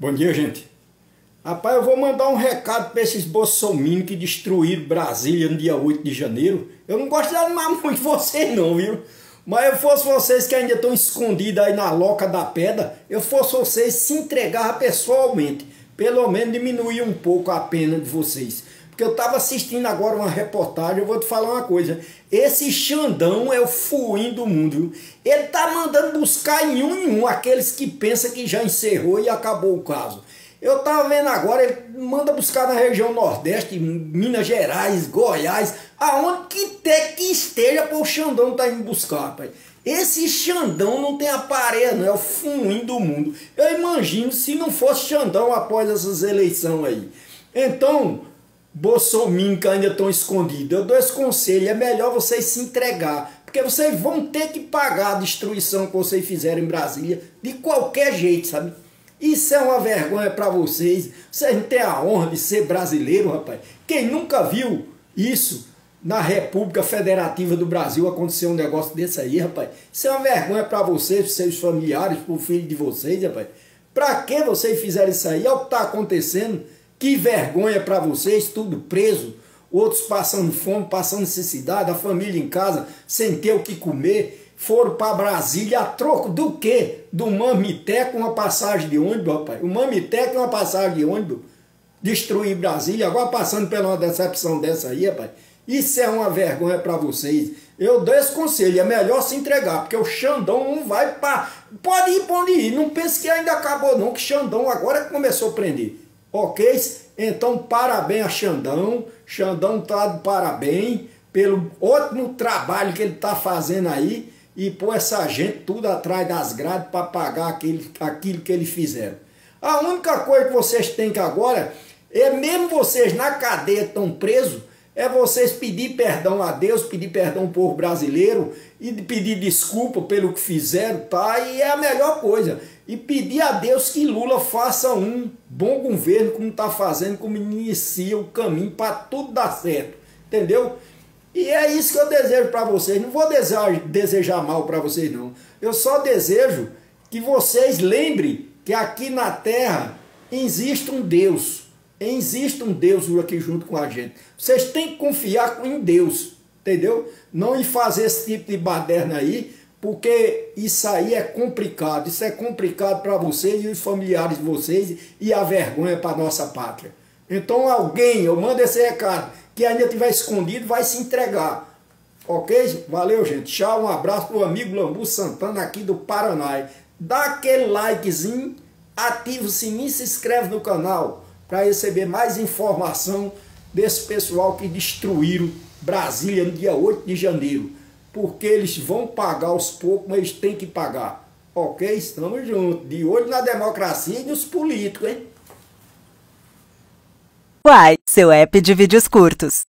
Bom dia, gente. Rapaz, eu vou mandar um recado para esses bolsominions que destruíram Brasília no dia 8 de janeiro. Eu não gosto de animar muito vocês não, viu? Mas eu fosse vocês que ainda estão escondidos aí na loca da pedra, eu fosse vocês se entregar pessoalmente. Pelo menos diminuir um pouco a pena de vocês. Porque eu estava assistindo agora uma reportagem, eu vou te falar uma coisa. Esse Xandão é o fuim do mundo. Ele tá mandando buscar em um em um aqueles que pensam que já encerrou e acabou o caso. Eu tava vendo agora, ele manda buscar na região Nordeste, Minas Gerais, Goiás, aonde que ter que esteja para o Xandão tá indo buscar, pai. Esse Xandão não tem aparelho, não é o fuim do mundo. Eu imagino se não fosse Xandão após essas eleições aí. Então, Bolsonaro que ainda estão escondidos. Eu dou esse conselho, é melhor vocês se entregar, porque vocês vão ter que pagar a destruição que vocês fizeram em Brasília, de qualquer jeito, sabe? Isso é uma vergonha para vocês. Vocês não têm a honra de ser brasileiro, rapaz. Quem nunca viu isso na República Federativa do Brasil acontecer um negócio desse aí, rapaz? Isso é uma vergonha para vocês, para seus familiares, para o filho de vocês, rapaz. Para que vocês fizeram isso aí? Olha o que está acontecendo. Que vergonha para vocês, tudo preso, outros passando fome, passando necessidade, a família em casa sem ter o que comer, foram para Brasília a troco do quê? Do mamité com uma passagem de ônibus, rapaz. O mamité com uma passagem de ônibus, destruir Brasília, agora passando pela uma decepção dessa aí, rapaz. Isso é uma vergonha para vocês. Eu dou esse conselho, é melhor se entregar, porque o Xandão não vai para... Pode ir, pode ir, não pense que ainda acabou não, que Xandão agora começou a prender. Ok? Então, parabéns a Xandão. Xandão tá de parabéns pelo ótimo trabalho que ele está fazendo aí e pôr essa gente tudo atrás das grades para pagar aquele, aquilo que eles fizeram. A única coisa que vocês têm que agora é mesmo vocês na cadeia estão presos, é vocês pedir perdão a Deus, pedir perdão ao povo brasileiro e pedir desculpa pelo que fizeram, tá? E é a melhor coisa. E pedir a Deus que Lula faça um bom governo, como está fazendo, como inicia o caminho para tudo dar certo. Entendeu? E é isso que eu desejo para vocês. Não vou desejar, desejar mal para vocês, não. Eu só desejo que vocês lembrem que aqui na Terra existe um Deus existe um Deus aqui junto com a gente. Vocês têm que confiar em Deus, entendeu? Não em fazer esse tipo de baderna aí, porque isso aí é complicado. Isso é complicado para vocês e os familiares de vocês e a vergonha para nossa pátria. Então alguém, eu mando esse recado, que ainda estiver escondido, vai se entregar. Ok? Valeu, gente. Tchau, um abraço pro amigo Lambu Santana aqui do Paraná. Dá aquele likezinho, ativa o sininho e se inscreve no canal para receber mais informação desse pessoal que destruíram Brasília no dia 8 de janeiro. Porque eles vão pagar aos poucos, mas eles têm que pagar. Ok? Estamos juntos. De olho na democracia e nos políticos, hein? Uai, seu app de vídeos curtos.